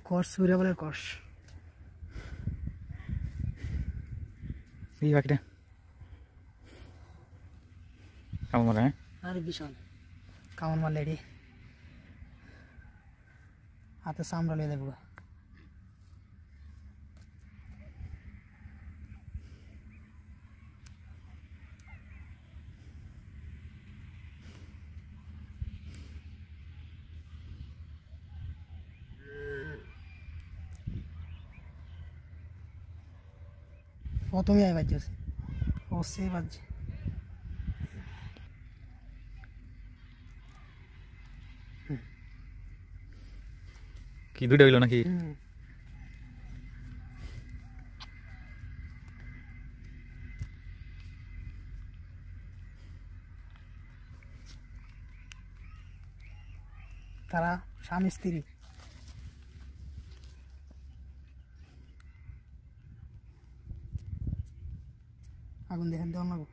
কষ সুরে বলে কষ এই পাখিটা কেমন মারে হ্যাঁ? আরে বিশাল। কামন মারলে এটি হাতে সামড়া লিয়ে দেবো। প্রথমে আয় বাজছে ও সে বাজছে। কি দুইটা হইল নাকি? তারা স্বামী স্ত্রী। আগুন দেখেন দেওয়া লাগবো